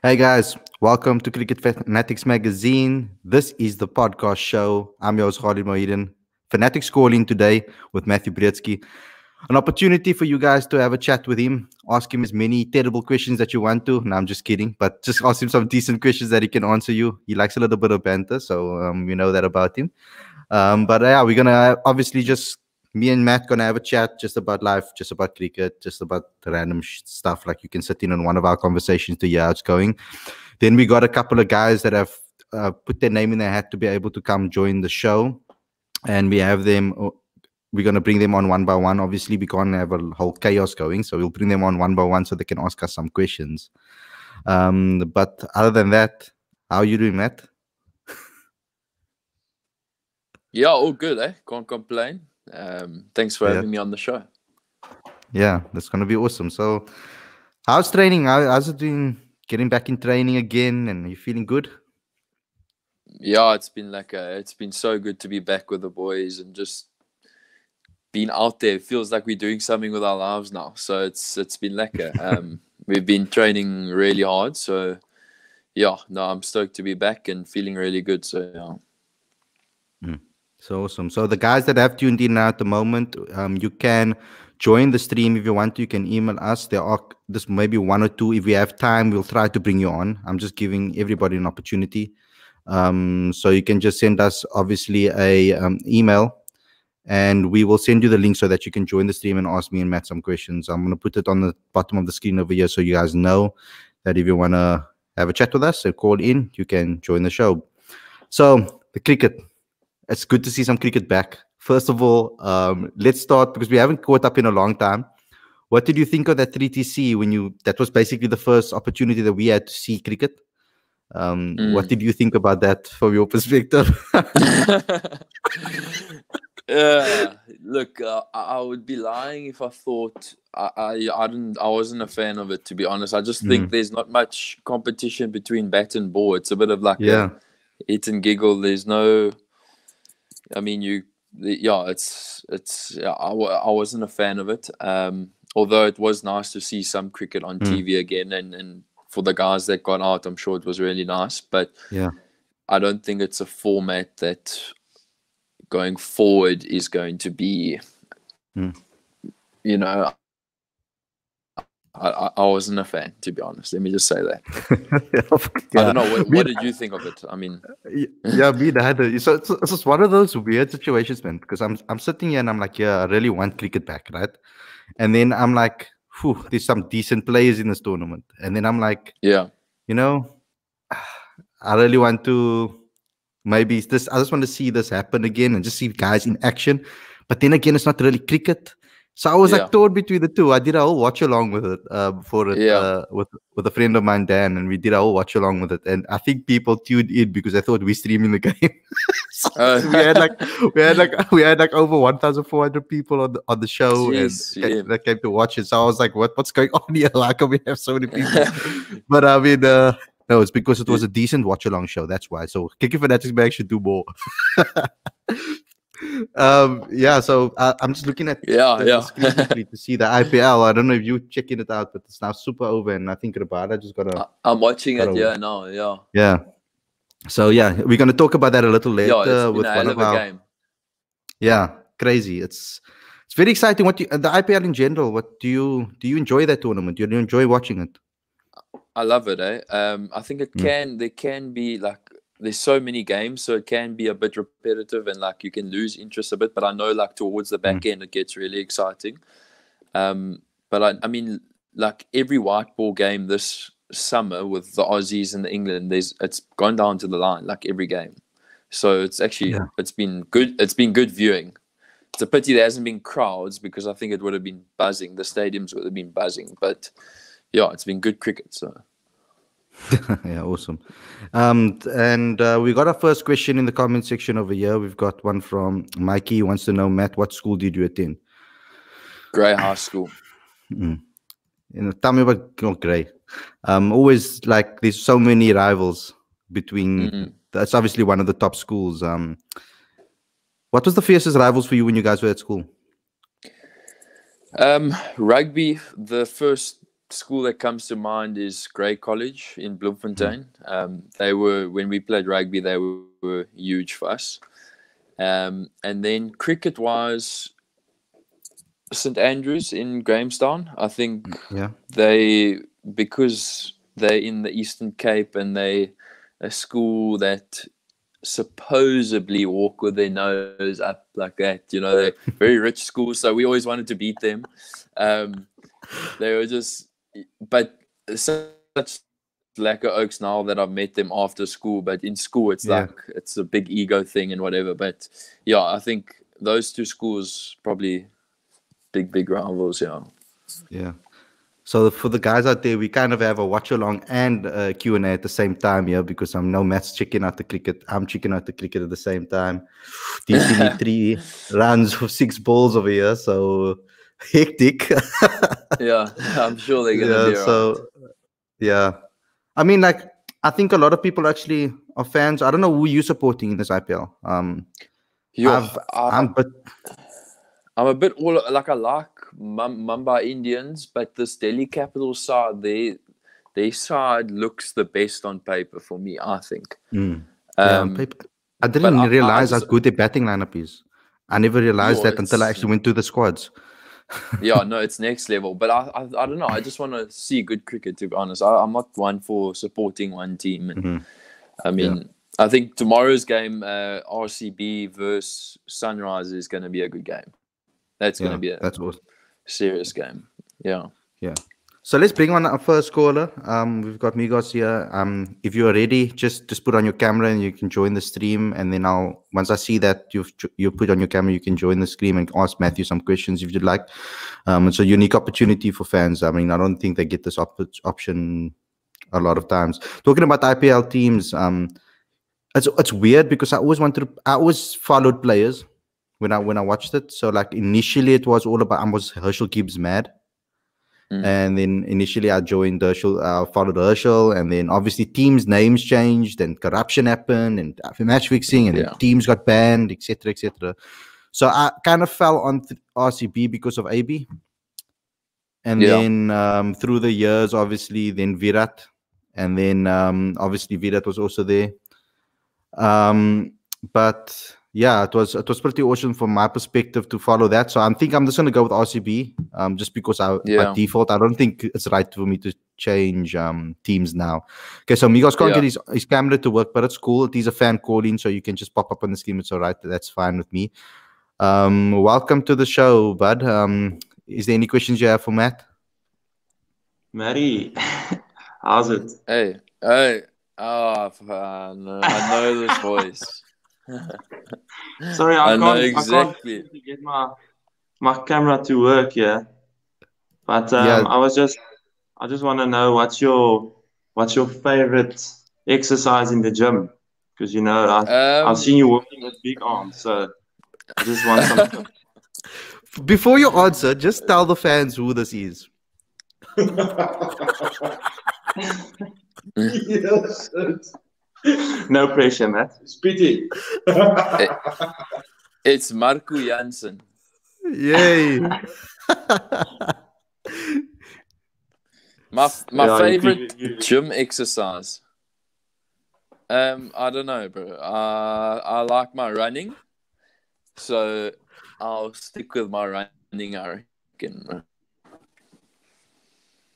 Hey guys, welcome to Cricket Fanatics Magazine. This is the podcast show. I'm your host Khalid Mohidin. Fanatics calling today with Matthew Breetzke. An opportunity for you guys to have a chat with him, ask him as many terrible questions that you want to. No, I'm just kidding, but just ask him some decent questions that he can answer you. He likes a little bit of banter, so um, you know that about him. Um, but yeah, we're gonna obviously just me and Matt gonna have a chat just about life, just about cricket, just about random stuff. Like you can sit in on one of our conversations to hear how it's going. Then we got a couple of guys that have uh, put their name in their hat to be able to come join the show, and we have them. Uh, we're gonna bring them on one by one. Obviously, we can't have a whole chaos going, so we'll bring them on one by one so they can ask us some questions. Um, but other than that, how are you doing, Matt? Yeah, all good, eh? Can't complain. Um, thanks for Yeah. having me on the show. Yeah, that's gonna be awesome. So, how's training? How, how's it doing? Getting back in training again, and are you feeling good? Yeah, it's been like a, it's been so good to be back with the boys and just being out there. It feels like we're doing something with our lives now. So it's it's been lekker. Um, we've been training really hard. So yeah, no, I'm stoked to be back and feeling really good. So yeah. So awesome. So the guys that have tuned in now at the moment, um, you can join the stream if you want to. You can email us. There are this maybe one or two. If we have time, we'll try to bring you on. I'm just giving everybody an opportunity. Um, so you can just send us obviously a um, email, and we will send you the link so that you can join the stream and ask me and Matt some questions. I'm gonna put it on the bottom of the screen over here so you guys know that if you wanna have a chat with us and call in, you can join the show. So the cricket it's good to see some cricket back. First of all, um, let's start because we haven't caught up in a long time. What did you think of that 3TC when you? That was basically the first opportunity that we had to see cricket. Um, What Mm. did you think about that from your perspective? yeah, look, uh, I would be lying if I thought I, I I didn't I wasn't a fan of it to be honest. I just think Mm. there's not much competition between bat and ball. It's a bit of like yeah, a hit and giggle. There's no, I mean you, the, yeah, it's it's yeah, I, I wasn't a fan of it. Um, although it was nice to see some cricket on Mm. TV again, and and for the guys that got out, I'm sure it was really nice. But yeah, I don't think it's a format that going forward is going to be, Mm. you know, I, I, wasn't a fan, to be honest. Let me just say that. Oh, I don't know. What, what did you think of it? I mean, yeah, me neither. So it's, it's just one of those weird situations, man. Because I'm I'm sitting here and I'm like, yeah, I really want cricket back, right? And then I'm like, Phew, there's some decent players in this tournament. And then I'm like, yeah, you know, I really want to maybe this. I just want to see this happen again and just see guys in action. But then again, it's not really cricket. So I was Yeah. like torn between the two. I did a whole watch along with it uh, for it Yeah. uh, with with a friend of mine, Dan, and we did a whole watch along with it. And I think people tuned in because I thought we streaming the game. so Uh, we had like we had like we had like over one thousand four hundred people on the on the show Jeez, and yeah. that came to watch it. So I was like, what what's going on here? Can we have so many people? but I mean, uh, no, it's because it was a decent watch along show. That's why. So Kicking Fanatics Mag should do more. Um, yeah. So uh, I'm just looking at yeah, yeah. to see the IPL. I don't know if you're checking it out, but it's now super over, and I think I just gotta. I'm watching Got it. Yeah, now, yeah, yeah. So yeah, we're gonna talk about that a little later yeah. With a one of our game. yeah, crazy. It's it's very exciting. What you, the IPL in general? What do you do? You enjoy that tournament? Do you enjoy watching it? I love it. Eh? Um, I think it Mm. can. There can be like there's so many games, so it can be a bit repetitive and like you can lose interest a bit. But I know like towards the back end, it gets really exciting. Um, but I, I mean, like every white ball game this summer with the Aussies and the England, there's it's gone down to the line like every game. So it's actually Yeah. it's been good. It's been good viewing. It's a pity there hasn't been crowds because I think it would have been buzzing. The stadiums would have been buzzing, but yeah, it's been good cricket. So. yeah, awesome. Um, and uh, we got our first question in the comment section over here. We've got one from Mikey. He wants to know, Matt, what school did you attend? Grey High School. Mm. You know, tell me about oh, Grey. Um, always like there's so many rivals between. Mhm. That's obviously one of the top schools. Um, what was the fiercest rivals for you when you guys were at school? Um, rugby, the first school that comes to mind is Grey College in Bloemfontein. Um, they were when we played rugby, they were, were huge for us. Um, and then cricket wise, St Andrews in Grahamstown. I think Yeah. they because they're in the Eastern Cape and they a school that supposedly walk with their nose up like that. You know, they're very rich school, so we always wanted to beat them. Um, they were just, but such lack of oaks now that I've met them after school. But in school, it's Yeah. like it's a big ego thing and whatever. But yeah, I think those two schools probably big big rivals. Yeah. Yeah. So for the guys out there, we kind of have a watch along and a Q&A at the same time here because I'm no Matt's checking out the cricket. I'm checking out the cricket at the same time. DC three runs for six balls over here, so hectic. yeah, I'm sure they're gonna yeah, be alright. so yeah. I mean, like I think a lot of people actually are fans. I don't know who you're supporting in this IPL. Um, Yo, I've- I- I'm but I'm a bit all like I like Mum- Mumbai Indians, but this Delhi Capital side, they their side looks the best on paper for me. I think. mm, yeah, Um, paper- I didn't I- I realize how good their batting lineup is. I never realized Yo, that until I actually went to the squads. Yeah, no, it's next level. But I, I, I don't know. I just want to see good cricket. To be honest, I, I'm not one for supporting one team. And Mhm. I mean, I think tomorrow's game, uh, RCB versus Sunrise, is going to be a good game. That's going Yeah, to be a that's awesome. serious game. Yeah. Yeah. So let's bring on our first caller. Um, we've got Migos here. Um, if you are ready, just just put on your camera and you can join the stream. And then I'll once I see that you've you put on your camera, you can join the stream and ask Matthew some questions if you'd like. Um, it's a unique opportunity for fans. I mean, I don't think they get this op- option a lot of times. Talking about IPL teams, um, it's it's weird because I always wanted to, I always followed players when I when I watched it. So like initially it was all about I was Herschel Gibbs mad. Mm. And then initially I joined Herschel, uh, followed Herschel, and then obviously teams' names changed, and corruption happened, and match fixing, and Yeah. teams got banned, etc., etc. So I kind of fell on RCB because of AB, and Yeah. then um, through the years, obviously, then Virat, and then um, obviously Virat was also there. Um, but yeah, it was it was pretty awesome from my perspective to follow that. So I'm think I'm just gonna go with RCB, um, just because I by default I don't think it's right for me to change um teams now. Okay, so Migos can't Yeah. get his, his camera to work, but it's cool. It is a fan calling, so you can just pop up on the screen. It's all right. That's fine with me. Um, welcome to the show, bud. Um, is there any questions you have for Matt? Matty, how's it? Hey, hey. Oh, no, I know this voice. Sorry, I, I can't, exactly. I can't get my my camera to work yeah. But um, Yeah. I was just I just want to know what's your what's your favorite exercise in the gym? Because you know I, Um, I've seen you working with big arms, so I just want some. Before you answer, just tell the fans who this is. yes, it's no pressure, Matt. pity. it's Marco Jansen. Yay! My my Yeah, favorite you- you- gym exercise. Um, I don't know, bro. Uh, I like my running, so I'll stick with my running. I reckon. bro.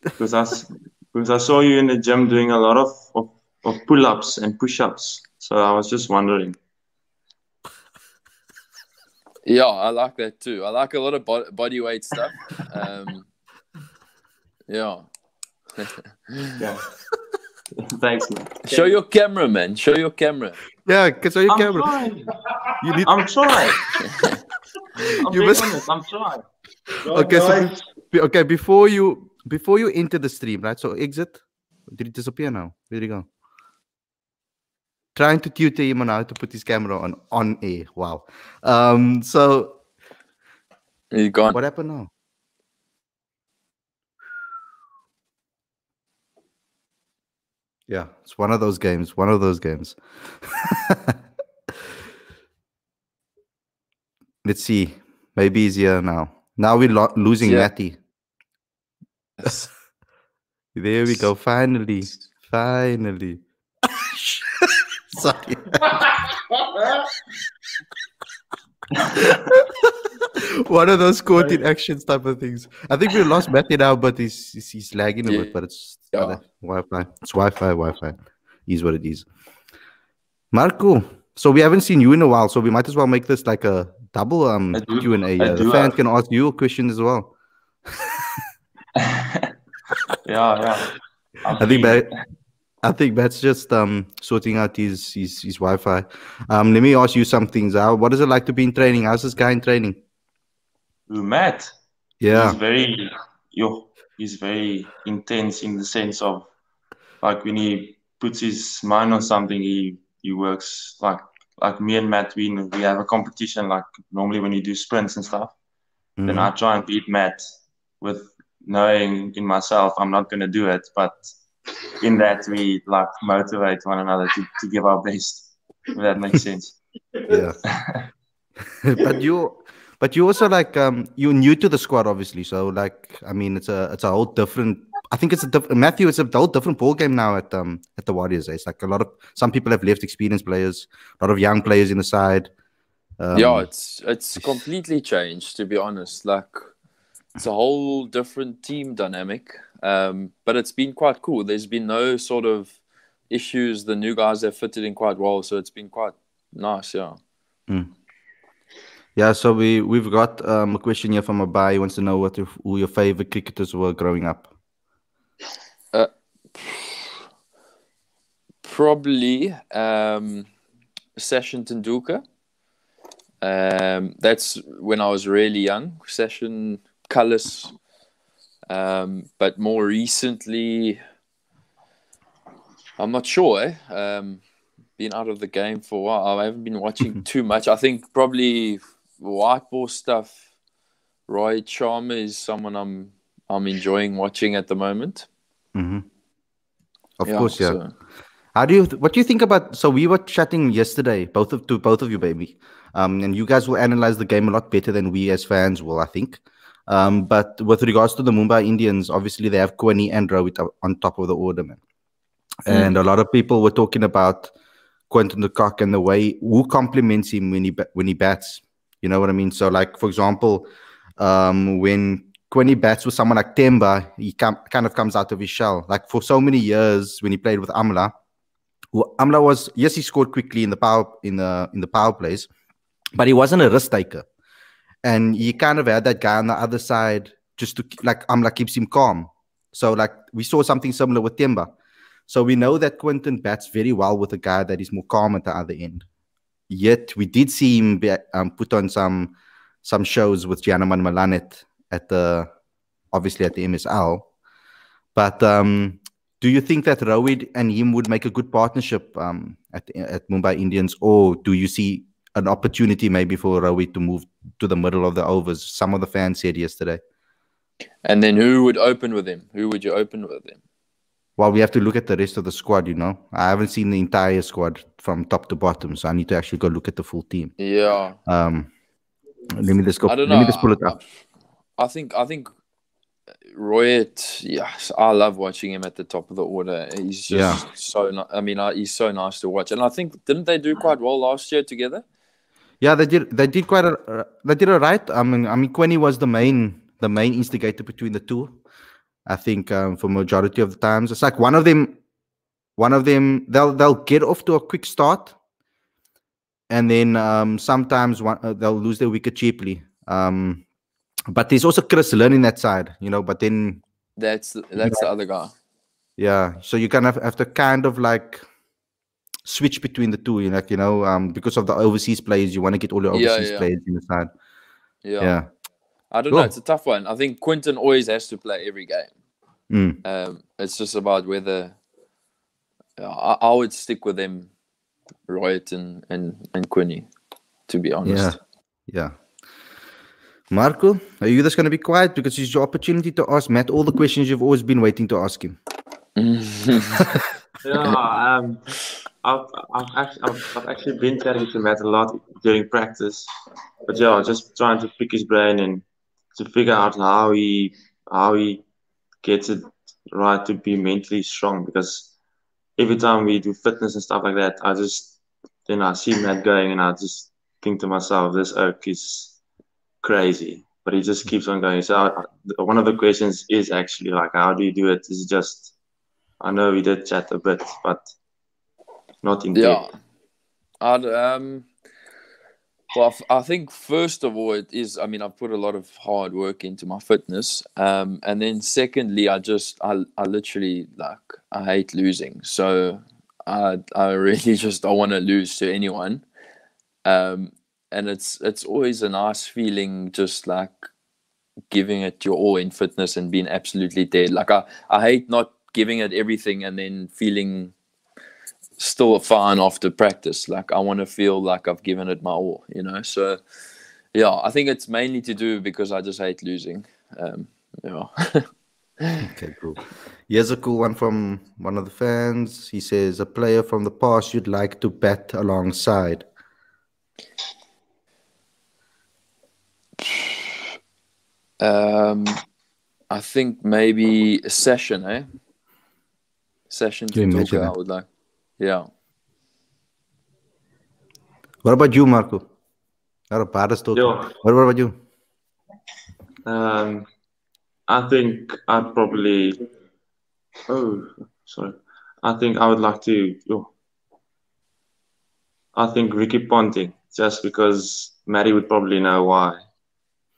Because I, s- because I saw you in the gym doing a lot of, of, of pull ups and push ups. So I was just wondering. Yeah, I like that too. I like a lot of bo- body weight stuff. Um, yeah. Yeah. Thanks, man. Show your camera, man. Show your camera. Yeah, because your I'm camera. trying. You need. I'm trying. I'm You must- honest. I'm trying. Okay, so be- okay, before you before you enter the stream, right? So exit. Did it disappear now? Where did he go? Trying to tutor him on how to put his camera on on air. Wow. Um. So You gone? what happened now? Yeah, it's one of those games. One of those games. Let's see. Maybe he's here now. Now we're lo- losing Yeah. Matty. There we go. Finally. Finally. Sorry. One of those caught in actions type of things. I think we lost Matthew now, but he's he's, he's lagging a Yeah. bit, but it's Yeah. Wi-Fi. It's Wi-Fi, Wi-Fi. Is what it is. Marco, so we haven't seen you in a while, so we might as well make this like a double um Q and A. Uh, the fans can ask you a question as well. yeah, yeah. I think that I think that's just um sorting out his his, his Wi-Fi. Um, let me ask you some things. What is it like to be in training? How's this guy in training? Matt? Yeah, He's very, yo, he's very intense in the sense of like when he puts his mind on something, he he works like like me and Matt. We we have a competition like normally when you do sprints and stuff. Then Mhm. I try and beat Matt with knowing in myself I'm not gonna do it, but in that we like motivate one another to, to give our best. If that makes sense. yeah. but you, but you also like um you're new to the squad, obviously. So like, I mean, it's a it's a whole different. I think it's a diff- Matthew. It's a whole different ball game now at um at the Warriors. It's like a lot of some people have left experienced players, a lot of young players in the side. Um, yeah, it's it's completely changed to be honest. Like it's a whole different team dynamic. Um, but it's been quite cool. There's been no sort of issues. The new guys have fitted in quite well, so it's been quite nice. Yeah. Yeah, so we we've got um, a question here from a guy. Wants to know what your, who your favorite cricketers were growing up. Probably um, Sachin Tendulkar. Um, that's when I was really young. Sachin Kallis. Um, but more recently, I'm not sure. Eh? Um, been out of the game for a while. I haven't been watching too much. I think probably white ball stuff. Rohit Sharma is someone I'm I'm enjoying watching at the moment. hmm Of course, yeah. so- How do you? What do you think about? So we were chatting yesterday, both of to both of you, baby. Um, and you guys will analyze the game a lot better than we as fans will, I think. Um, but with regards to the Mumbai Indians, obviously they have Quinny and Rohit on top of the order, man. And a lot of people were talking about Quinton de Kock and the way who compliments him when he when he bats. You know what I mean? So, like for example, um, when he bats with someone like Temba, he com- kind of comes out of his shell. Like for so many years when he played with Amla, who Amla was yes, he scored quickly in the power in the in the power plays, but he wasn't a risk taker, and he kind of had that guy on the other side just to like Amla keeps him calm. So like we saw something similar with Temba. So we know that Quinton bats very well with a guy that is more calm at the other end. Yet we did see him be, um, put on some some shows with Janneman Malanet at the obviously at the MSL. But um, do you think that Rohit and him would make a good partnership um, at at Mumbai Indians, or do you see an opportunity maybe for Rohit to move to the middle of the overs? Some of the fans said yesterday. And then who would open with him? Who would you open with him? Well, we have to look at the rest of the squad. You know, I haven't seen the entire squad from top to bottom, so I need to actually go look at the full team. Yeah, Um, let me just go. I don't let know. me just pull it up. I think I think Rohit. Yes, I love watching him at the top of the order. He's just Yeah. so. I mean, he's so nice to watch, and I think didn't they do quite well last year together? Yeah, they did. They did quite. A, they did all right. I mean, I mean, Quinny was the main, the main instigator between the two. I think um, for majority of the times, it's like one of them, one of them, they'll they'll get off to a quick start, and then um, sometimes one, uh, they'll lose their wicket cheaply. Um, but there's also Chris learning that side, you know. But then, That's the, that's the other guy. yeah, so you kind of have to kind of like switch between the two, you know, like, you know, um, because of the overseas players, you want to get all your overseas yeah. players in the side. Yeah. yeah. I don't Cool. know. It's a tough one. I think Quinton always has to play every game. Mm. Um, it's just about whether yeah, I, I would stick with him, Rohit and and and Quinny, to be honest. Yeah. Yeah. Marco, are you just going to be quiet because it's your opportunity to ask Matt all the questions you've always been waiting to ask him? Yeah, um, I've, I've, actually, I've, I've actually been chatting to Matt a lot during practice, but yeah, just trying to pick his brain and to figure out how he how he gets it right to be mentally strong because every time we do fitness and stuff like that, I just then I see Matt going and I just think to myself, this oak is crazy, but he just keeps on going. So I, one of the questions is actually like, how do you do it? Is just I know we did chat a bit, but not in Yeah. depth. I'd, um, well, I I think first of all, it is. I mean, I've put a lot of hard work into my fitness, um, and then secondly, I just, I, I literally like, I hate losing. So, I, I really just don't want to lose to anyone. Um, and it's, it's always a nice feeling, just like giving it your all in fitness and being absolutely dead. Like I, I hate not giving it everything and then feeling still fine after practice. Like I want to feel like I've given it my all, you know. So yeah, I think it's mainly to do because I just hate losing. Um, yeah. Okay, cool. Here's a cool one from one of the fans. He says, "A player from the past you'd like to bet alongside." um, I think maybe a Sachin, eh? Sachin to imagine talk. I that? would like. Yeah. What about you, Marco? Not a bad story. Yeah. What, what about you? Um, I think I'd probably. Oh, sorry. I think I would like to. Oh, I think Ricky Ponting, just because Matty would probably know why.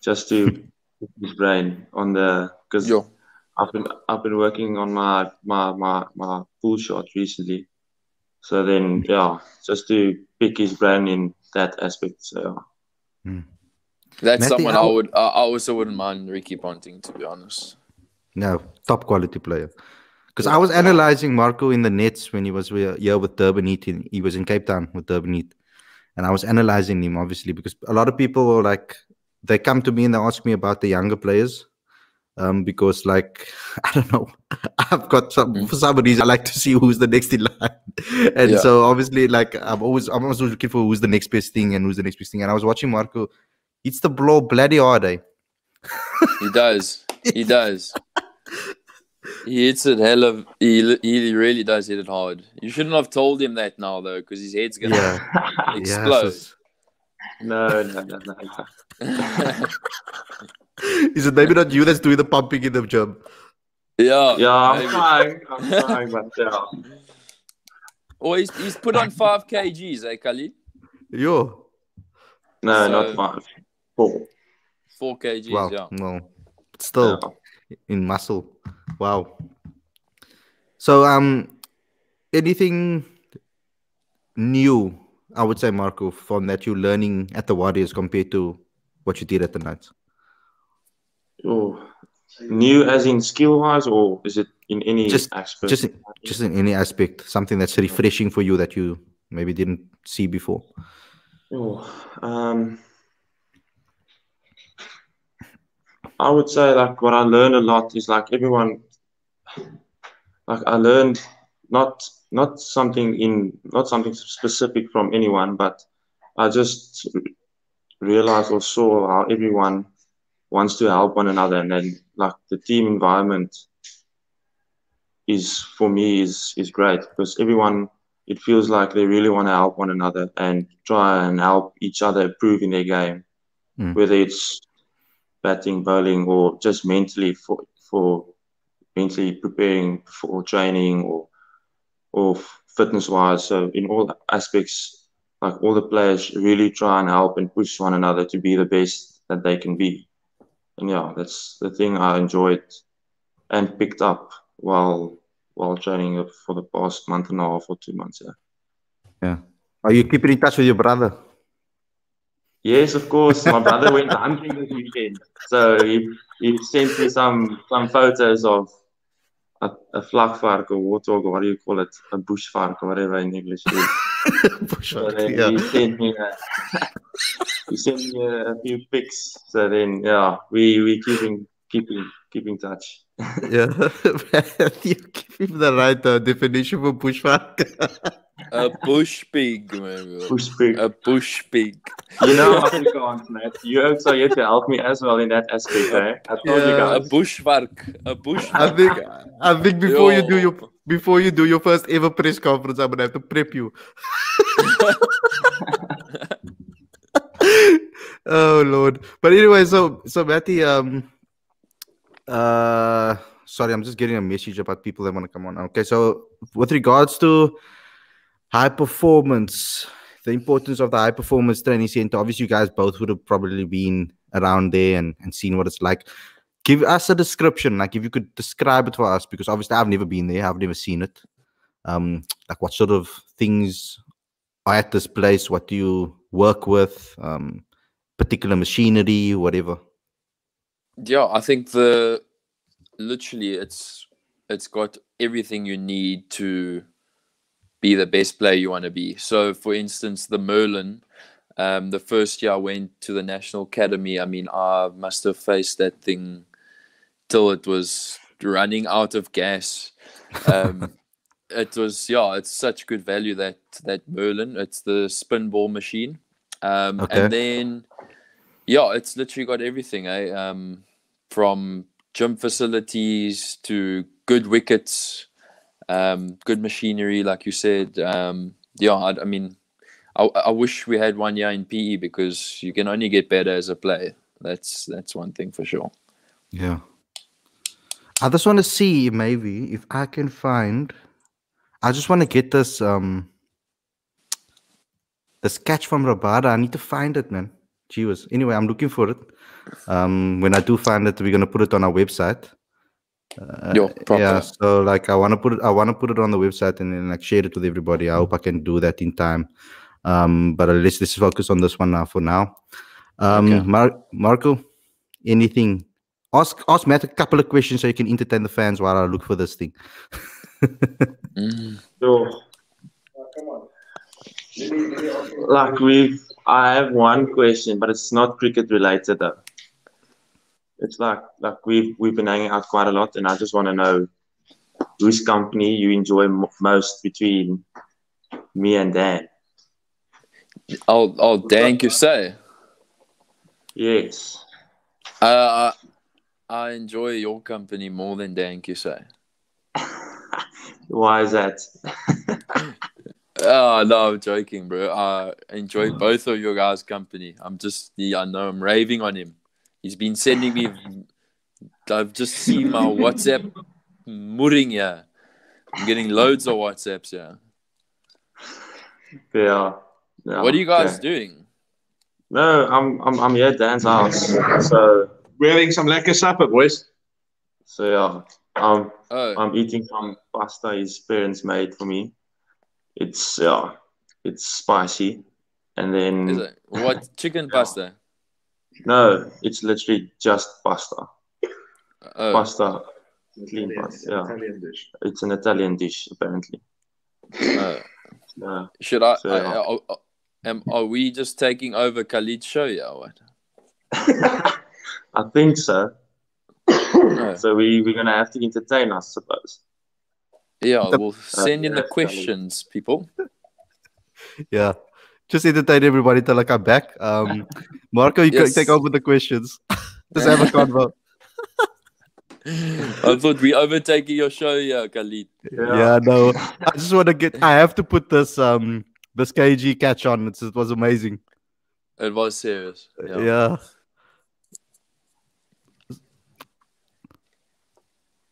Just to pick his brain on the because Yo. I've been I've been working on my my my my pull shot recently. So then mm. yeah, just to pick his brain in that aspect. So mm. That's Matty, someone I would. I I also wouldn't mind Ricky Ponting, to be honest. No, top quality player. Because I was analyzing Marco in the nets when he was wi- here with Durban Heat. in- He was in Cape Town with Durban Heat. And I was analyzing him, obviously, because a lot of people were like, they come to me and they ask me about the younger players. Um, because, like, I don't know, I've got some, Mm. for some reason, I like to see who's the next in line. and Yeah. so, obviously, like, I'm always, I'm always looking for who's the next best thing and who's the next best thing. And I was watching Marco, it's the blow bloody hard, eh? He does. He does. He hits it hell of. He, he really does hit it hard. You shouldn't have told him that now though, because his head's gonna Yeah. explode. so- no, no, no, no. No. Is it maybe not you that's doing the pumping in the gym? yeah. Yeah, I'm maybe. trying. I'm trying, but yeah. Or he's, he's put on five kgs, eh, Khalid? Yo. No, So- not five. Four. Four kgs. Wow. Yeah. No. Still Yeah. in muscle. Wow. So um anything new, I would say, Marco, from that you're learning at the Warriors compared to what you did at the Knights? Oh, new as in skill wise, or is it in any Just- aspect? Just in, just in any aspect, something that's refreshing for you that you maybe didn't see before. Oh, um, I would say like what I learned a lot is like everyone, like I learned not not something in not something specific from anyone, but I just realized or saw how everyone wants to help one another, and then like the team environment is for me is is great because everyone it feels like they really want to help one another and try and help each other improve in their game, Mm. whether it's batting, bowling, or just mentally for for mentally preparing for training or or fitness wise. So in all aspects, like all the players really try and help and push one another to be the best that they can be. And yeah, that's the thing I enjoyed and picked up while while training for the past month and a half or two months. Yeah. yeah. Are you keeping in touch with your brother? Yes, of course. My brother went hunting this weekend, so he, he sent me some some photos of a, a vlakvark or warthog or what do you call it, a bushvark or whatever in English. is. For So Yeah. he sent me a, he sent me a, a few pics. So then yeah, we we keeping keeping keeping touch. yeah. you give him the right uh, definition for bushwhack. A bush pig, man. Push big. A bush pig. You know Afrikaans, Matt. You also here to help me as well in that aspect, eh? I told you Yeah. A guys. bushvark. A bush. I think I think before you do your before you do your first ever press conference, I'm gonna have to prep you. oh lord. But anyway, so so Matty, um uh sorry, I'm just getting a message about people that want to come on. Okay, so with regards to high performance, the importance of the high performance training center, obviously you guys both would have probably been around there and, and seen what it's like. Give us a description, like if you could describe it for us, because obviously I've never been there, I've never seen it. Um, like what sort of things are at this place? What do you work with? Um, particular machinery, whatever. Yeah, I think the literally it's it's got everything you need to be the best player you want to be. So, for instance, the Merlin, um, the first year I went to the National Academy, I mean, I must have faced that thing till it was running out of gas. Um, it was yeah, it's such good value that that Merlin. It's the spin ball machine, um, Okay. and then yeah, it's literally got everything. Eh? Um, from gym facilities to good wickets, um, good machinery, like you said. Um, yeah, I, I mean, I, I wish we had one year in PE because you can only get better as a player. That's that's one thing for sure. Yeah. I just want to see maybe if I can find. I just want to get this um the sketch from Rabada. I need to find it, man. Whiz. Anyway, I'm looking for it. Um, when I do find it, we're gonna put it on our website. Uh, Yo, yeah, so like I want to put it, I want to put it on the website and then like share it with everybody. I hope I can do that in time. Um, but uh, let's let's focus on this one now for now. Um, Okay. Mar- Marco, anything? Ask ask Matt a couple of questions so you can entertain the fans while I look for this thing. Mm. So, like we, I have one question, but it's not cricket related though. It's like like we've we've been hanging out quite a lot, and I just want to know whose company you enjoy mo most between me and Dan. I'll I'll you say. Yes. Uh, I, I enjoy your company more than Dan Kusai. Why is that? Oh no, I'm joking, bro. I enjoy both of your guys' company. I'm just, yeah, I know I'm raving on him. He's been sending me. I've just seen my WhatsApp mudding here. I'm getting loads of WhatsApps here. Yeah. yeah What are you guys okay. doing? No, I'm I'm I'm here at Dan's house. So We're having some lekker supper, boys. so yeah, um Oh, I'm eating some pasta his parents made for me. It's yeah, it's spicy, and then is it what chicken Yeah. pasta? No, it's literally just pasta. Oh, Pasta, clean pasta. Yeah, Italian dish. it's an Italian dish apparently. oh. Yeah. should I? So, I, yeah. I, I am, are we just taking over Khalid's show? Yeah, or what? I think so. No. So we we're gonna have to entertain, I suppose. Yeah, we'll send in the yeah, questions, people. Yeah. Just entertain everybody till I come back. Um, Marco, you Yes. can take over the questions. Just have a convo. I thought we overtaking your show, yeah, Khalid. Yeah, no. I just want to get. I have to put this um this KG catch on. It's, it was amazing. It was serious. Yeah. Yeah.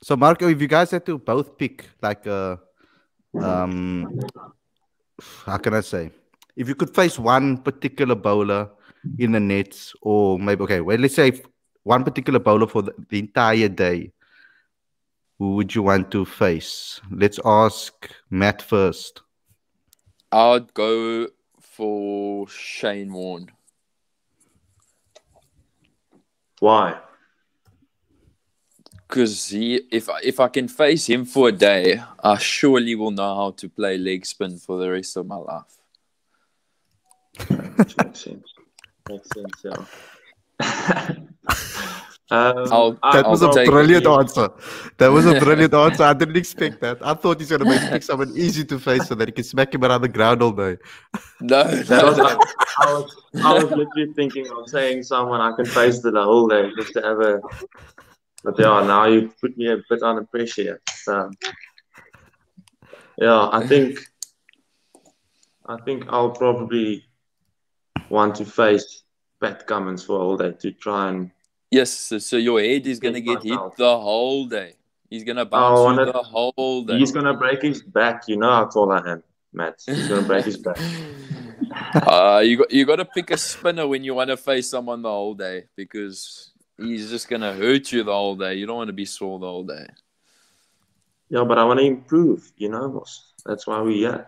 So Marco, if you guys had to both pick like a um how can I say? If you could face one particular bowler in the nets or maybe okay, well let's say one particular bowler for the, the entire day, who would you want to face? Let's ask Matt first. I'd go for Shane Warne. Why? Because he, if I, if I can face him for a day, I surely will know how to play leg spin for the rest of my life. Which makes sense. Makes sense, yeah. Um, I'll- I- That I'll was a go it. brilliant answer. That was a brilliant answer. I didn't expect that. I thought he's gonna make pick someone easy to face so that he can smack him around the ground all day. No, That was, no, I, I was, I was literally thinking of saying someone I can face the whole day just to have a. But yeah, now you put me a bit under pressure. So, yeah, I think, I think I'll probably want to face Pat Cummins for a whole day to try and. Yes, so, so your head is gonna get hit myself. the whole day. He's gonna bounce Oh, you and the whole day. He's gonna break his back. You know how tall I am, Matt. He's gonna break his back. uh, you got you got to pick a spinner when you want to face someone the whole day because he's just gonna hurt you the whole day. You don't want to be sore the whole day. Yeah, but I want to improve. You know, boss. That's why we here.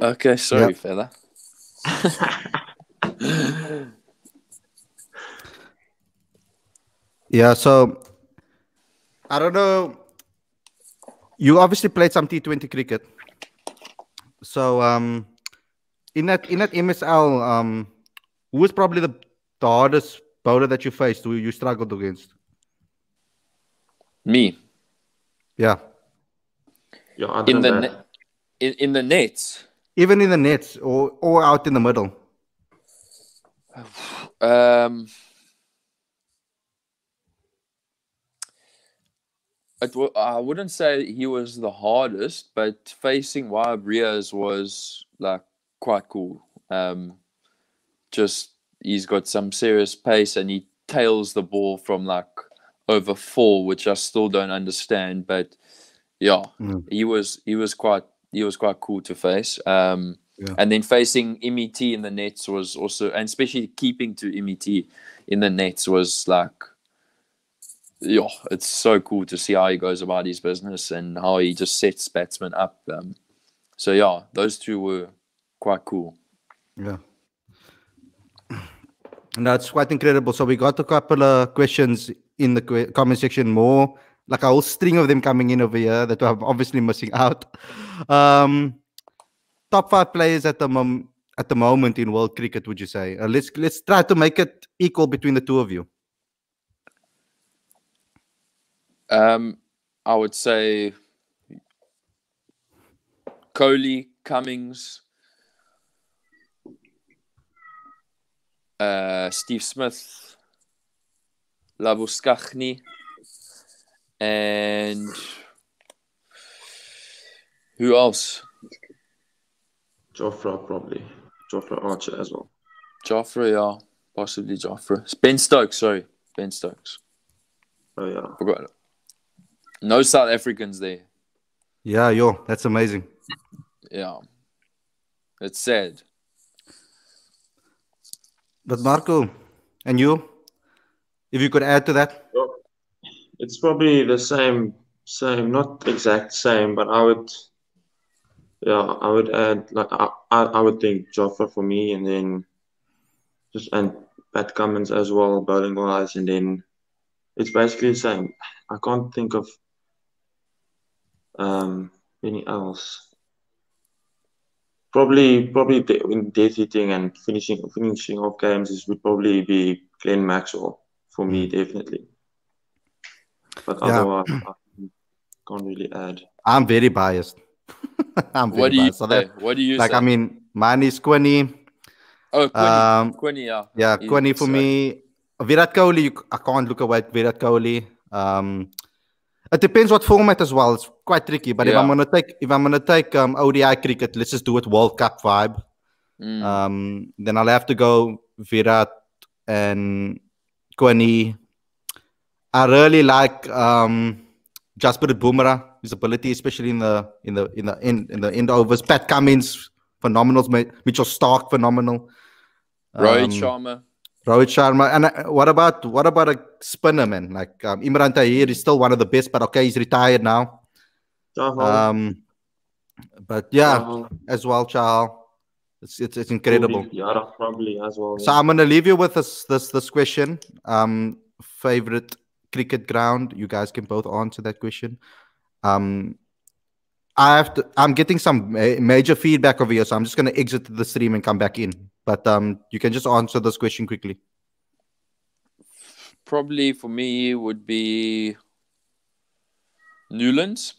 Okay, sorry, Yep. fella. Yeah, so I don't know. You obviously played some T20 cricket. So um in that in that MSL, um who was probably the, the hardest bowler that you faced, who you struggled against? Me Yeah. Yeah, in the ne- in, in the nets. Even in the nets or, or out in the middle. Um, it w- I wouldn't say he was the hardest, but facing Wahab Riaz was like quite cool. Um, just he's got some serious pace and he tails the ball from like over four, which I still don't understand. But yeah, Mm. he was he was quite he was quite cool to face. Um, Yeah. and then facing MET in the nets was also, and especially keeping to MET in the nets was like, yeah, it's so cool to see how he goes about his business and how he just sets batsmen up. Um, so yeah, those two were quite cool. Yeah. And that's quite incredible. So we got a couple of questions in the comment section more, like a whole string of them coming in over here that I'm obviously missing out. Um, top five players at the mom- at the moment in world cricket, would you say? Uh, let's let's try to make it equal between the two of you. Um, I would say Kohli, Cummins, uh, Steve Smith, Labuschagne, and who else? Jofra probably. Jofra Archer as well. Jofra, yeah, possibly Jofra. Ben Stokes, sorry, Ben Stokes. Oh yeah. Forgot it. No South Africans there. Yeah, yo, that's amazing. Yeah, it's sad. But Marco, and you, if you could add to that, It's probably the same, same, not exact same, but I would, yeah, I would add like I, I, I would think Jofra for me, and then just and Pat Cummins as well, bowling wise, and then it's basically the same. I can't think of um any else. Probably, probably de- in death hitting and finishing finishing off games is would probably be Glenn Maxwell for me, definitely. But Yeah. otherwise, I can't really add. I'm very biased. I'm very What do you biased. So that- say? What do you like, say? I mean, mine is Quinny. oh, Quinny, Um, Quinny, yeah. Yeah, He's- Quinny for so- me. Virat Kohli, you, I can't look away at Virat Kohli. Um, it depends what format as well. It's quite tricky. But if I'm gonna take, if I'm gonna take um, ODI cricket, let's just do it World Cup vibe. Mm. Um, then I'll have to go Virat and Quinny. I really like um, Jasprit Bumrah, his ability, especially in the in the in the end in the end overs. Pat Cummins, phenomenal. Mitchell Starc, phenomenal. Rohit Um, Sharma. Rohit Sharma. And uh, what about what about a spinner man like um, Imran Tahir is still one of the best, but okay, he's retired now. Chahal, Um, but yeah, Chahal, as well, Chahal. It's it's, it's incredible. Kuldeep probably as well. So I'm gonna leave you with this this this question. Um, favorite cricket ground. You guys can both answer that question. Um, I have to. I'm getting some ma- major feedback over here, so I'm just gonna exit the stream and come back in. But um, you can just answer this question quickly. probably for me would be Newlands.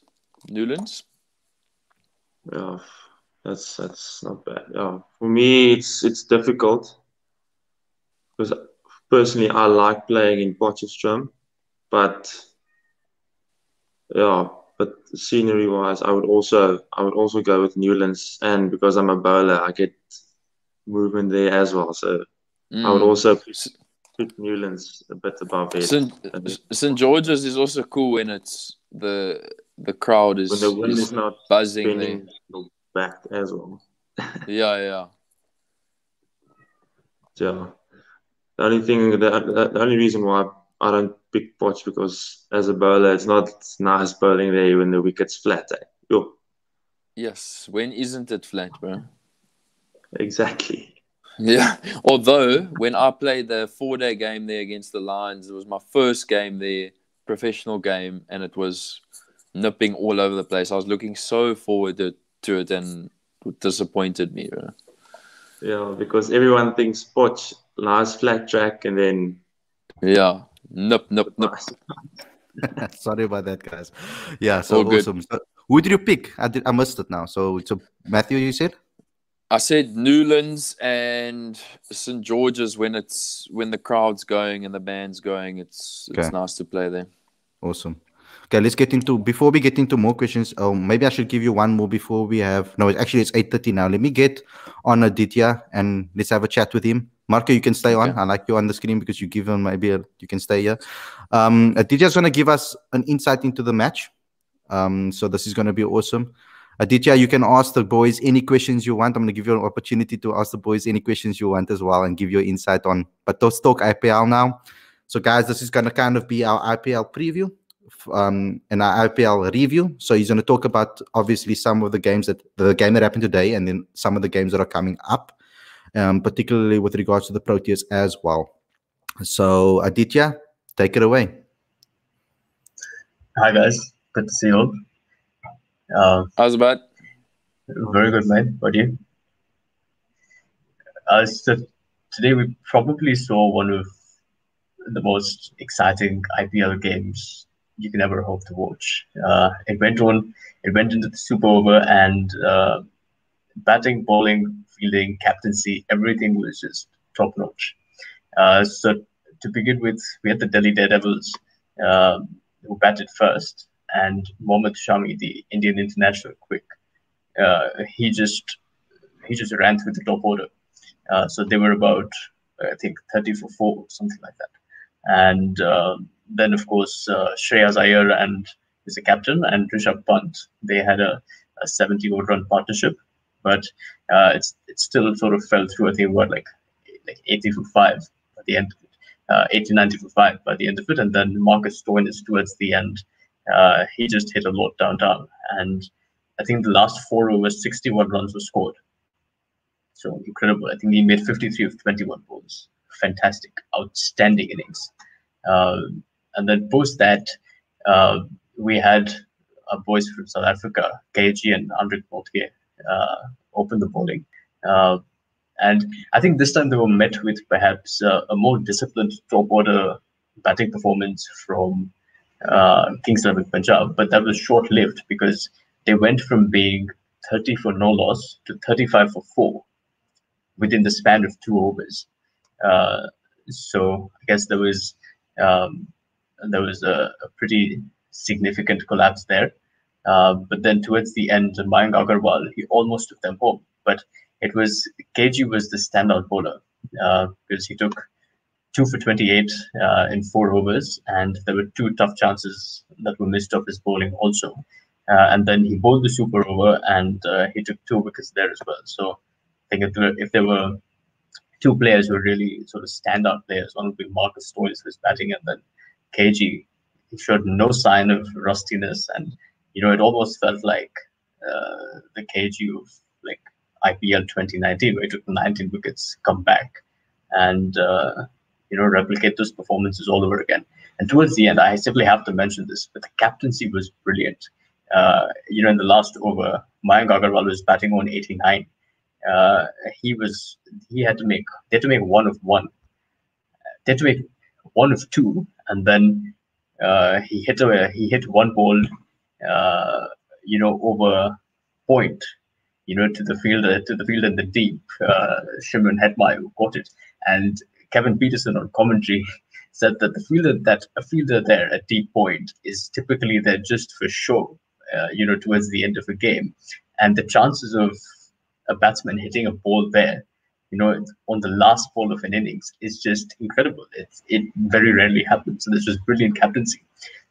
Newlands. Yeah, that's that's not bad. Yeah, for me it's it's difficult because personally I like playing in Potchefstroom, but yeah, but scenery wise, I would also I would also go with Newlands, and because I'm a bowler, I get movement there as well. So I would Mm. also put, put Newlands a bit above it. St. St. George's is also cool when it's the the crowd is, when the wind is is not buzzing there. back as well. Yeah, yeah. Yeah. The only thing, the, the, the only reason why I don't pick Potch because as a bowler, it's not nice bowling there when the wicket's flat. Eh? Yo, Yes. When isn't it flat, bro? exactly. Yeah. Although when I played the four day game there against the Lions, it was my first game there, professional game, and it was nipping all over the place. I was looking so forward to, to it and it disappointed me. Bro. Yeah, because everyone thinks Potch, nice flat track, and then Yeah. Nip, nope, nope. Sorry about that, guys. Yeah, so awesome. So, who did you pick? I did. I missed it now. So, so Matthew, you said. I said Newlands and St George's when it's when the crowd's going and the band's going. It's it's Okay. nice to play there. Awesome. Okay, let's get into before we get into more questions. Oh, maybe I should give you one more before we have. No, actually, it's eight thirty now. Let me get on Aditya and let's have a chat with him. Marco, you can stay on. Okay. I like you on the screen because you give him maybe a, you can stay here. Um, Aditya's going to give us an insight into the match. Um, so this is going to be awesome. Aditya, you can ask the boys any questions you want. I'm going to give you an opportunity to ask the boys any questions you want as well and give your insight on. But let's talk IPL now. So, guys, this is going to kind of be our IPL preview um, and our IPL review. So he's going to talk about obviously some of the games that the game that happened today, and then some of the games that are coming up, um, particularly with regards to the Proteas as well. So Aditya, take it away. Hi guys, good to see you all. Uh, How's about? very good, mate. What do you? Uh, so today we probably saw one of the most exciting IPL games you can ever hope to watch. Uh, it went on. It went into the Super Over, and uh, batting, bowling, fielding, captaincy, everything was just top notch. Uh, so to begin with, we had the Delhi Daredevils um who batted first, and Mohammad Shami, the Indian international quick, uh, he just he just ran through the top order. Uh, so they were about I think 30 for four, something like that. And uh, then of course uh, Shreyas Iyer and is the captain, and Rishabh Pant. They had a, a 70 odd run partnership, but uh, it's it still sort of fell through. I think what like like 80 for five at the end of it. Uh, 80, 90 for five by the end of it, and then Marcus Stoinis towards the end, uh, he just hit a lot downtown, and I think the last four overs, 61 runs were scored. So incredible. I think he made 53 of 21 balls. Fantastic, outstanding innings. Um, and then post that, uh, we had our boys from South Africa, KG and Anrich Nortje, uh, open the bowling. Uh, and I think this time they were met with perhaps uh, a more disciplined top order batting performance from uh, Kings Eleven Punjab, but that was short lived because they went from being 30 for no loss to 35 for four within the span of two overs. Uh, so I guess there was um, there was a, a pretty significant collapse there. Uh, but then towards the end, Mayank Agarwal he almost took them home, but it was KG was the standout bowler uh, because he took two for 28 uh, in four overs, and there were two tough chances that were missed off his bowling also. Uh, and then he bowled the super over, and uh, he took two wickets there as well. So I think if there, if there were two players who were really sort of standout players, one would be Marcus Stoinis who was batting, and then KG he showed no sign of rustiness, and you know it almost felt like uh, the KG of like IPL 2019, where he took 19 wickets, come back, and uh, you know replicate those performances all over again. And towards the end, I simply have to mention this, but the captaincy was brilliant. Uh, you know, in the last over, Mayank Agarwal was batting on 89. Uh, he was he had to make they had to make one of one. They had to make one of two, and then uh, he hit a he hit one ball, uh, you know, over point, you know, to the fielder to the field in the deep. Uh, Shimron Hetmyer got it, and Kevin Pietersen on commentary said that the fielder that a fielder there at deep point is typically there just for show, uh, you know, towards the end of a game, and the chances of a batsman hitting a ball there you know, on the last ball of an innings is just incredible. It, it very rarely happens. So this was brilliant captaincy.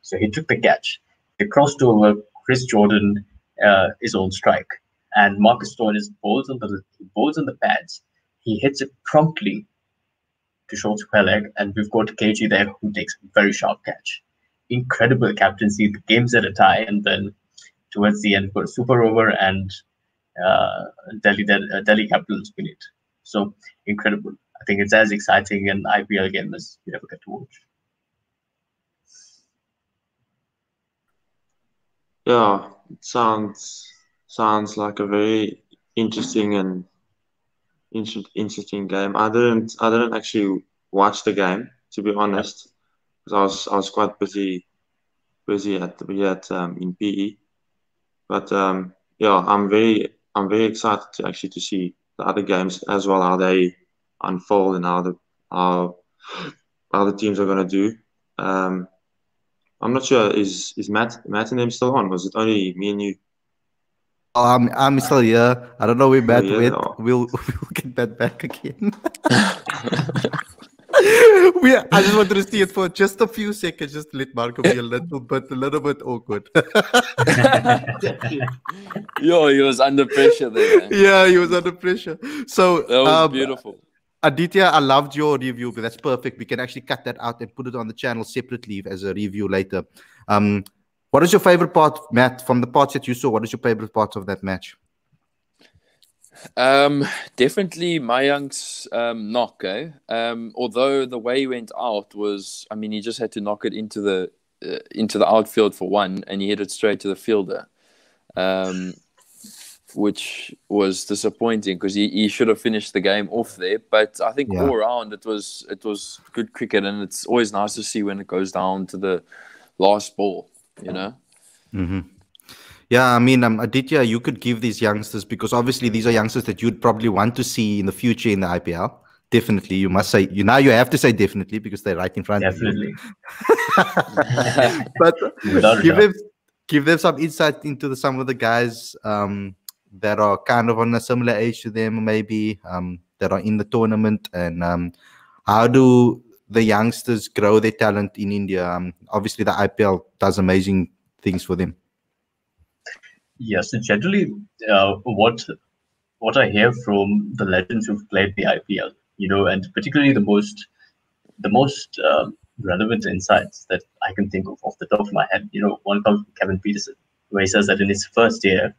So he took the catch. They crossed over. Chris Jordan uh, is on strike, and Marcus Stoinis bowls on the bowls on the pads. He hits it promptly to short square leg, and we've got KG there who takes a very sharp catch. Incredible captaincy. The game's at a tie, and then towards the end, got a super over, and uh, Delhi uh, Delhi Capitals win it. So incredible. I think it's as exciting an IPL game as you ever get to watch. Yeah, it sounds sounds like a very interesting and inter- interesting game. I didn't I didn't actually watch the game to be honest, because I was I was quite busy busy at at um, in PE. But um, yeah, I'm very I'm very excited to actually to see the other games as well, how they unfold and how the how, how the teams are going to do. Um, I'm not sure. Is is Matt Matt and them still on? Was it only me and you? Oh, I'm I'm still here. I don't know where Matt went. We'll we'll get that back again. we, I just wanted to see it for just a few seconds, just to let Marco be a little bit, a little bit awkward. Yo, he was under pressure there. Yeah, he was under pressure. So that was um, beautiful. Aditya, I loved your review, that's perfect. We can actually cut that out and put it on the channel separately as a review later. Um, what is your favorite part, Matt, from the parts that you saw? What is your favorite part of that match? Um, definitely Mayank's um, knock. Eh? Um, although the way he went out was, I mean, he just had to knock it into the uh, into the outfield for one, and he hit it straight to the fielder, um, which was disappointing because he, he should have finished the game off there. But I think yeah. all around it was it was good cricket, and it's always nice to see when it goes down to the last ball. You know. Mm-hmm. Yeah, I mean, um, Aditya, you could give these youngsters because obviously these are youngsters that you'd probably want to see in the future in the IPL. Definitely, you must say you now. You have to say definitely because they're right in front definitely. of you. but give them give them some insight into the, some of the guys um, that are kind of on a similar age to them, maybe um, that are in the tournament, and um, how do the youngsters grow their talent in India? Um, obviously, the IPL does amazing things for them. Yes, generally, uh, what what I hear from the legends who've played the IPL, you know, and particularly the most the most um, relevant insights that I can think of off the top of my head, you know, one comes from Kevin Pietersen, where he says that in his first year,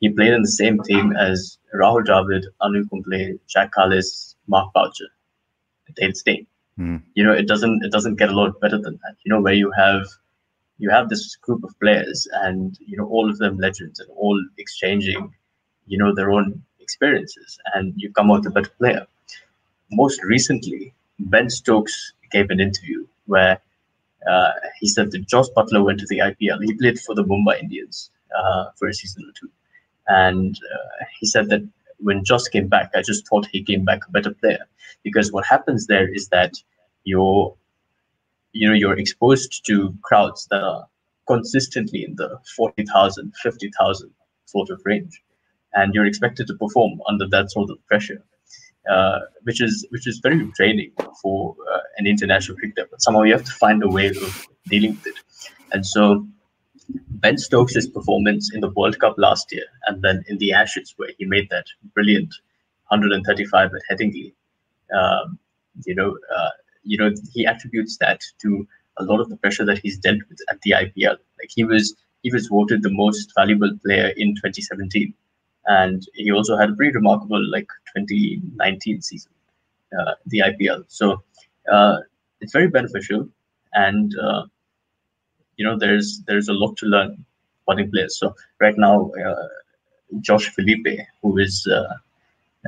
he played in the same team as Rahul Dravid, Anil Kumble, Jacques Kallis, Mark Boucher, David Steyn. Mm. You know, it doesn't it doesn't get a lot better than that. You know, where you have you have this group of players and you know all of them legends and all exchanging you know their own experiences and you come out a better player most recently ben stokes gave an interview where uh, he said that Jos Buttler went to the IPL. He played for the Mumbai Indians uh, for a season or two. And uh, he said that when Jos came back, I just thought he came back a better player. Because what happens there is that your you know you're exposed to crowds that are consistently in the 40,000, 50,000 sort of range, and you're expected to perform under that sort of pressure, uh, which is which is very draining for uh, an international cricketer. But somehow you have to find a way of dealing with it, and so. Ben Stokes' performance in the World Cup last year, and then in the Ashes, where he made that brilliant 135 at Headingley, um, you know, uh, you know, he attributes that to a lot of the pressure that he's dealt with at the IPL. Like he was he was voted the most valuable player in 2017, and he also had a pretty remarkable like 2019 season, uh, the IPL. So uh, it's very beneficial, and uh, you know there's there's a lot to learn budding players. So right now, uh, Josh Philippe, who is uh,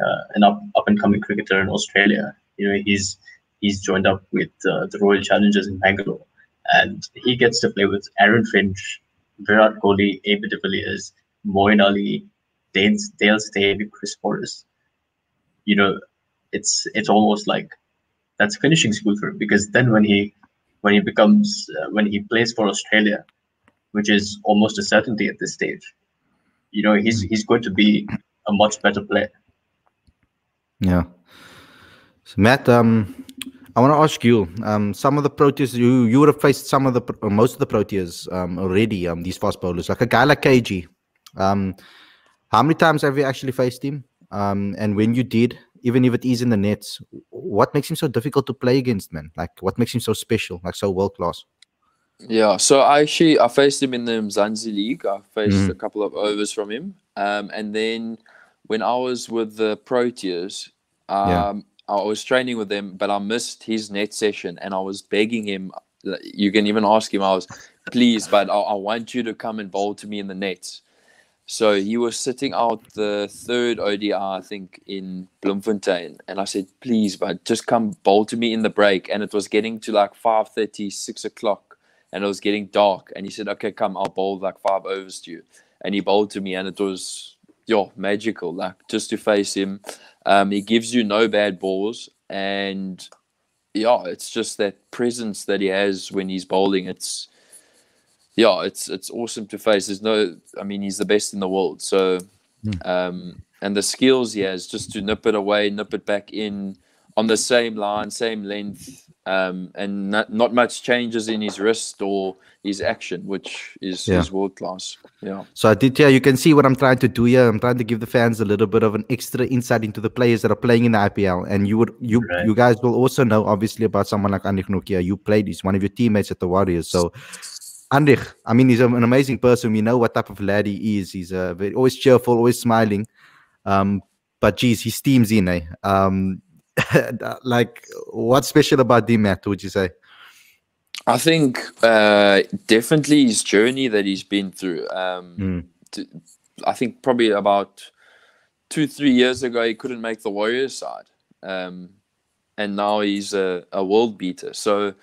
uh, an up up and coming cricketer in Australia, you know he's he's joined up with uh, the Royal Challengers in Bangalore, and he gets to play with Aaron Finch, Virat Kohli, AB de Villiers, Moeen Ali, Dale, Dale Steyn, Chris Morris. You know, it's it's almost like that's finishing school for him because then when he when he becomes uh, when he plays for Australia, which is almost a certainty at this stage, you know he's he's going to be a much better player. Yeah. So Matt, um, I want to ask you, um, some of the Proteas you you would have faced some of the or most of the Proteas um already, um, these fast bowlers, like a guy like KG. Um, how many times have you actually faced him? Um, and when you did, even if it is in the nets, what makes him so difficult to play against, man? Like, what makes him so special, like so world class? Yeah, so I actually I faced him in the Mzansi League. I faced Mhm. a couple of overs from him, um, and then when I was with the Proteas, um, Yeah. I was training with them, but I missed his net session, and I was begging him. You can even ask him. I was, please, but I, I want you to come and bowl to me in the nets. So he was sitting out the third ODI, I think, in Bloemfontein. And I said, please, but just come bowl to me in the break. And it was getting to like 5.30, 6 o'clock. And it was getting dark. And he said, okay, come, I'll bowl like five overs to you. And he bowled to me. And it was, yo, magical. Like just to face him. Um, he gives you no bad balls. And yeah, it's just that presence that he has when he's bowling. It's, yeah, it's it's awesome to face. There's no, I mean, he's the best in the world. So, um, and the skills he has just to nip it away, nip it back in on the same line, same length, um, and not, not much changes in his wrist or his action, which is Yeah. is world class. Yeah, So Aditya, you can see what I'm trying to do here. I'm trying to give the fans a little bit of an extra insight into the players that are playing in the IPL. And you would you Right. you guys will also know obviously about someone like Anrich Nortje. You played, he's one of your teammates at the Warriors. So Anrich, I mean, he's an amazing person. We know what type of lad he is. He's uh, very, always cheerful, always smiling. Um, but geez, he steams in, eh? Um, like, what's special about him, Matt? Would you say? I think uh, definitely his journey that he's been through. Um, Mm. to, I think probably about two, three years ago, he couldn't make the Warriors side. Um, and now he's a, a world beater. So,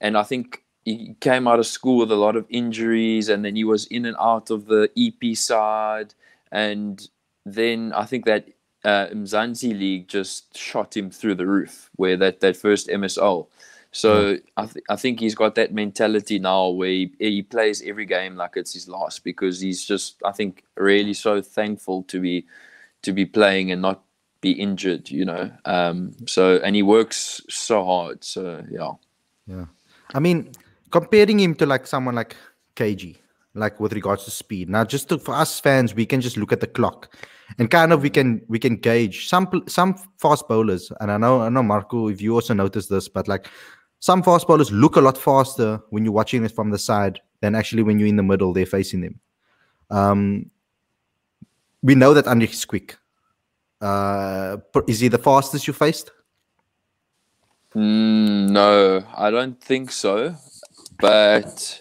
and I think he came out of school with a lot of injuries and then he was in and out of the EP side. And then I think that uh, Mzansi League just shot him through the roof where that, that first MSL. So I, th- I think he's got that mentality now where he, he plays every game like it's his last because he's just I think really so thankful to be to be playing and not be injured, you know. Um, so and he works so hard. So yeah. Yeah. I mean, comparing him to like someone like KG, like with regards to speed. Now, just to, for us fans, we can just look at the clock, and kind of we can we can gauge some some fast bowlers. And I know I know Marco, if you also notice this, but like some fast bowlers look a lot faster when you're watching it from the side than actually when you're in the middle. They're facing them. Um, we know that Anrich is quick. Uh, is he the fastest you faced? Mm, no, I don't think so. But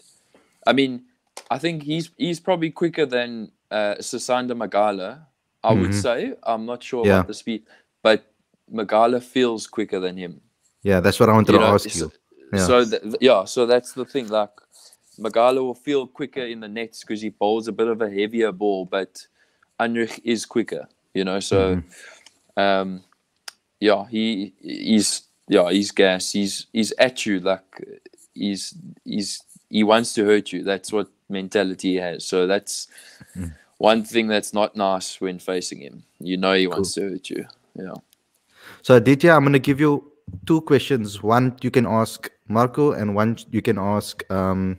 I mean, I think he's he's probably quicker than uh, Sisanda Magala. I would Mhm. say. I'm not sure Yeah. about the speed, but Magala feels quicker than him. Yeah, that's what I wanted You to know, ask you. Yeah. So th- yeah, so that's the thing. Like Magala will feel quicker in the nets because he bowls a bit of a heavier ball, but Anrich is quicker. You know, so Mm-hmm. um, yeah, he he's yeah he's gas. He's he's at you like he's he's he wants to hurt you. That's what mentality he has. So that's Mm. one thing that's not nice when facing him. You know he wants to hurt you. Yeah. So Aditya, I'm gonna give you two questions. One you can ask Marco, and one you can ask um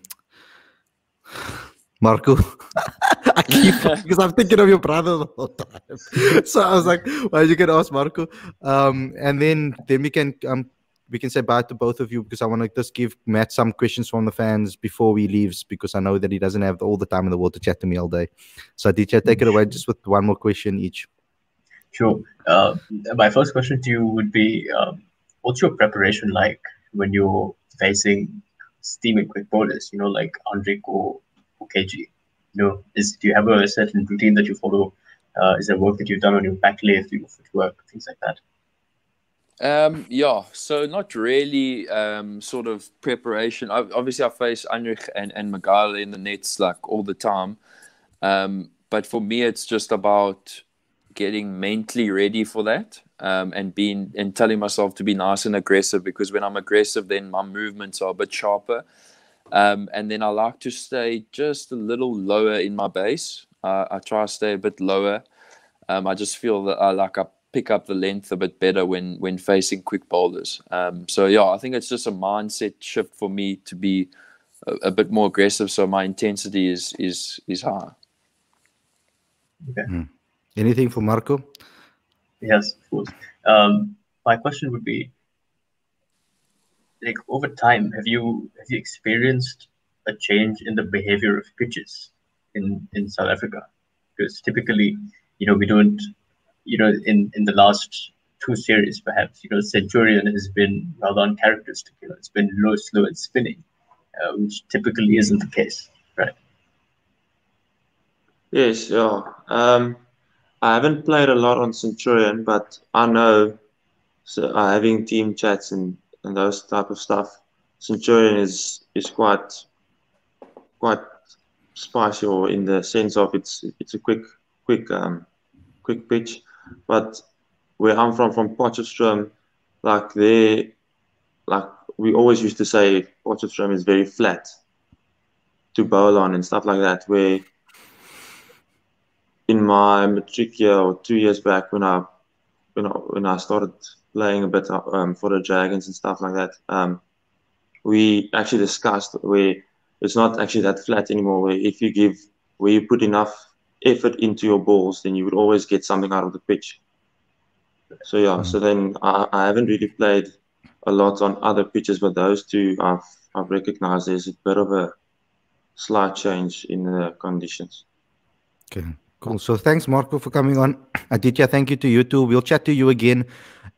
Marco. I keep because I'm thinking of your brother the whole time. So I was like, well, you can ask Marco. Um, and then then we can um we can say bye to both of you because I want to just give Matt some questions from the fans before he leaves because I know that he doesn't have all the time in the world to chat to me all day. So Aditya, take it away just with one more question each. Sure. Uh, my first question to you would be um, what's your preparation like when you're facing steaming quick bowlers, you know, like Anrich or, KG? You know, is, do you have a certain routine that you follow? Uh, is there work that you've done on your back lathe, your footwork, things like that? Um, yeah, so not really um, sort of preparation. I, obviously, I face Anrich and, and Magala in the nets like all the time. Um, but for me, it's just about getting mentally ready for that um, and being and telling myself to be nice and aggressive because when I'm aggressive, then my movements are a bit sharper. Um, and then I like to stay just a little lower in my base. Uh, I try to stay a bit lower. Um, I just feel that I like I pick up the length a bit better when when facing quick boulders. Um, so yeah, I think it's just a mindset shift for me to be a, a bit more aggressive. So my intensity is is is higher. Okay. Mm. Anything for Marco? Yes, of course. Um, my question would be, like over time, have you have you experienced a change in the behavior of pitches in in South Africa? Because typically, you know, we don't, you know, in in the last two series, perhaps, you know, Centurion has been rather uncharacteristic. You know, it's been low, slow, and spinning, uh, which typically isn't the case, right? Yes, yeah. Um, I haven't played a lot on Centurion, but I know so uh, having team chats and, and those type of stuff, Centurion is is quite quite spicy or in the sense of it's it's a quick quick um quick pitch. But where I'm from from Potchefstroom, like they like we always used to say Potchefstroom is very flat to bowl on and stuff like that where in my matric year or two years back when I when I, when I started playing a bit um, for the Dragons and stuff like that, um, we actually discussed where it's not actually that flat anymore. Where if you give where you put enough effort into your balls, then you would always get something out of the pitch. So yeah, mm. so then I, I haven't really played a lot on other pitches, but those two I've I've recognized there's a bit of a slight change in the conditions. Okay. Cool. So thanks, Marco, for coming on. Aditya, thank you to you too. We'll chat to you again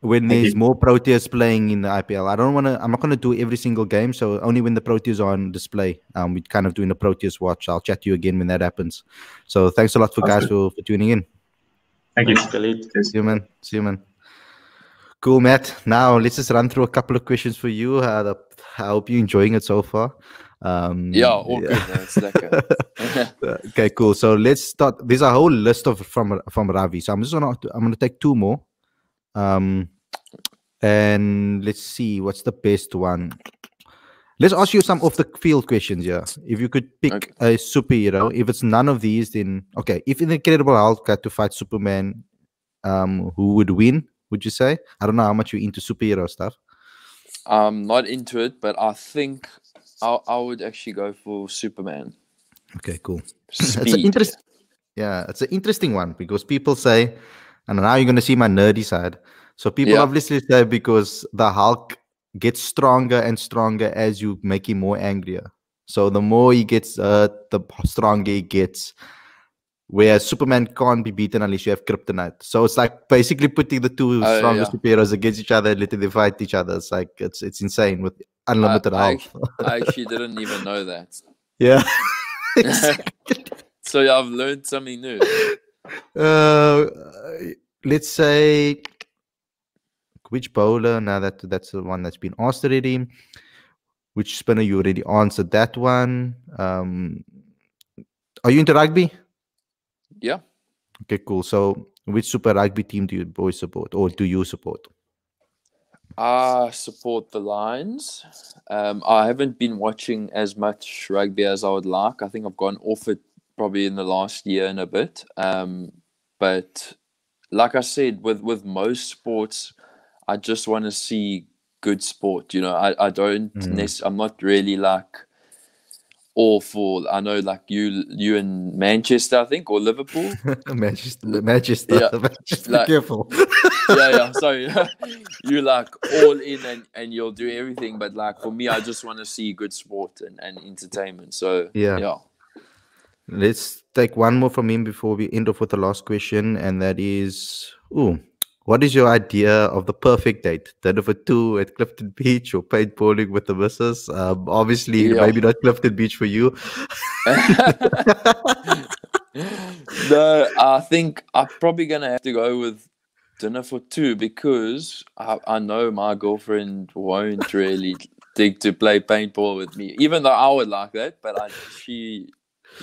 when thank there's you. more Proteas playing in the IPL. I don't want to. I'm not going to do every single game. So only when the Proteas are on display, um, we kind of doing a Proteas watch. I'll chat to you again when that happens. So thanks a lot for guys for, for tuning in. Thank you. See you, man. See you, man. Cool, Matt. Now let's just run through a couple of questions for you. Uh, I hope you're enjoying it so far. Um, yeah, all yeah. good. okay, cool. So let's start. There's a whole list of from from Ravi. So I'm just gonna I'm gonna take two more. Um, and let's see what's the best one. Let's ask you some of the field questions Yeah, If you could pick okay. a superhero, if it's none of these, then okay. If an Incredible Hulk had to fight Superman, um, who would win? Would you say? I don't know how much you're into superhero stuff. I'm not into it, but I think I, I would actually go for Superman. Okay, cool. it's an interest, yeah, it's an interesting one because people say, and now you're going to see my nerdy side. So people yeah. obviously say because the Hulk gets stronger and stronger as you make him more angrier. So the more he gets hurt, the stronger he gets. Whereas Superman can't be beaten unless you have kryptonite. So it's like basically putting the two oh, strongest yeah. superheroes against each other, letting them fight each other. It's like it's it's insane with unlimited I. I, I actually didn't even know that. Yeah. so I've learned something new. Uh, let's say which bowler? Now that that's the one that's been asked already. Which spinner you already answered that one? Um, are you into rugby? Yeah. Okay, cool. So, which Super Rugby team do you boys support, or do you support? I support the Lions. Um, I haven't been watching as much rugby as I would like. I think I've gone off it probably in the last year and a bit. Um, but like I said, with with most sports, I just want to see good sport. You know, I I don't. Mm. Nec- I'm not really like awful. I know, like you, you in Manchester, I think, or Liverpool. Manchester, Manchester, yeah, Manchester. Like, careful. yeah, yeah. Sorry, you like all in and, and you'll do everything. But like for me, I just want to see good sport and, and entertainment. So yeah, yeah. Let's take one more from him before we end off with the last question, and that is, oh, what is your idea of the perfect date? Dinner for two at Clifton Beach or paintballing with the missus? Um, obviously, yeah. maybe not Clifton Beach for you. no, I think I'm probably gonna have to go with dinner for two because I, I know my girlfriend won't really dig to play paintball with me, even though I would like that. But I, she,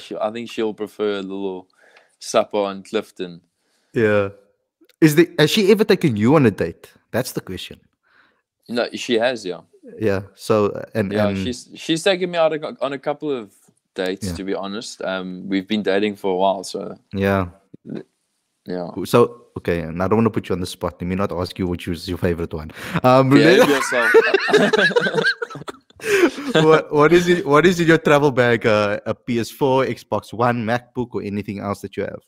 she, I think she'll prefer a little supper on Clifton. Yeah. Is the has she ever taken you on a date? That's the question. No, she has, yeah. Yeah. So and Yeah, and she's she's taken me out a- on a couple of dates. Yeah. To be honest, um, we've been dating for a while, so yeah. yeah. So okay, and I don't want to put you on the spot. Let me not ask you which was your favorite one. Um, let- yourself. what what is it? What is in your travel bag? Uh, a PS4, Xbox One, MacBook, or anything else that you have?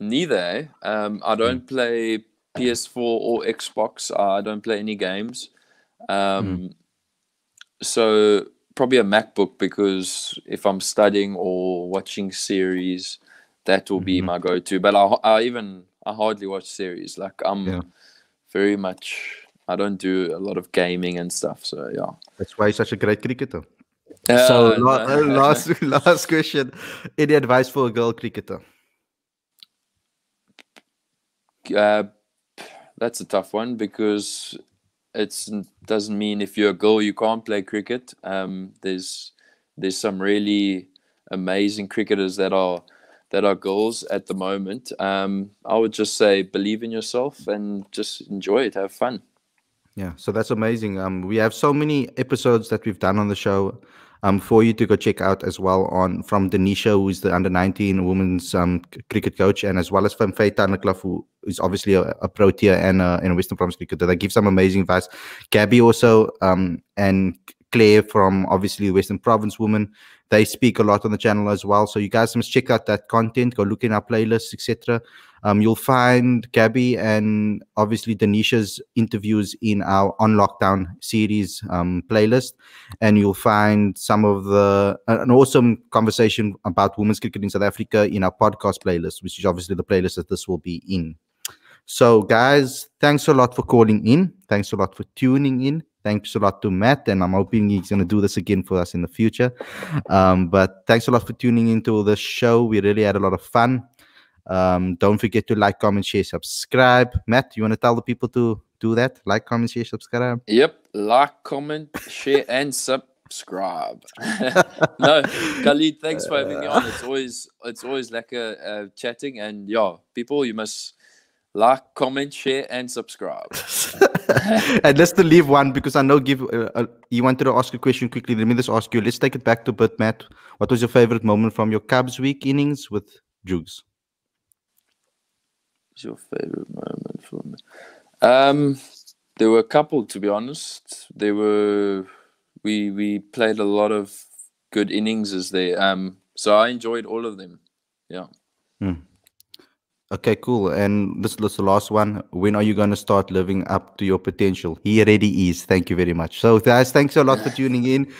Neither. eh? Um, I don't play PS4 or Xbox. I don't play any games. Um, So probably a MacBook because if I'm studying or watching series, that will be Mhm. my go-to. But I, I even I hardly watch series. Like I'm Yeah. very much. I don't do a lot of gaming and stuff. So yeah. That's why you're such a great cricketer. so Uh, la- no. last last question: Any advice for a girl cricketer? Uh, that's a tough one because it doesn't mean if you're a girl you can't play cricket. Um, there's there's some really amazing cricketers that are that are girls at the moment. Um, I would just say believe in yourself and just enjoy it, have fun. Yeah, so that's amazing. Um, we have so many episodes that we've done on the show. Um, for you to go check out as well on from Denisha, who is the under 19 women's um cricket coach, and as well as from Faye Tunnicliffe, who is obviously a, a Protea and a, and a Western Province cricketer. They give some amazing advice. Gabby also, um, and Claire from obviously Western Province women. They speak a lot on the channel as well. So you guys must check out that content. Go look in our playlists, etc. Um, you'll find Gabby and obviously Denisha's interviews in our On Lockdown series um, playlist, and you'll find some of the an awesome conversation about women's cricket in South Africa in our podcast playlist, which is obviously the playlist that this will be in. So, guys, thanks a lot for calling in. Thanks a lot for tuning in. Thanks a lot to Matt, and I'm hoping he's going to do this again for us in the future. Um, but thanks a lot for tuning into the show. We really had a lot of fun. Um, don't forget to like, comment, share, subscribe. Matt, you want to tell the people to do that? Like, comment, share, subscribe. Yep, like, comment, share, and subscribe. no, Khalid, thanks for having me on. It's always it's always like a, uh, chatting, and yeah, people, you must like, comment, share, and subscribe. and let's to leave one because I know give uh, uh, you wanted to ask a question quickly. Let me just ask you. Let's take it back to bit, Matt. What was your favorite moment from your Cubs week innings with Jugs? What's your favorite moment me? Um, there were a couple, to be honest. There were we we played a lot of good innings there. Um, so I enjoyed all of them. Yeah. Okay, cool. And this is the last one. When are you going to start living up to your potential? He already is. Thank you very much. So, guys, thanks a lot for tuning in.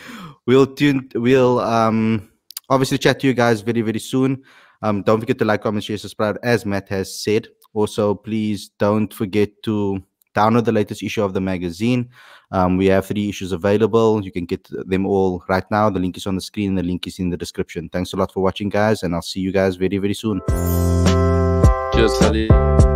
We'll tune. We'll um obviously chat to you guys very very soon. Um, don't forget to like, comment, share, subscribe, as Matt has said. Also, please don't forget to download the latest issue of the magazine. Um, we have three issues available. You can get them all right now. The link is on the screen. The link is in the description. Thanks a lot for watching, guys, and I'll see you guys very very soon. Cheers.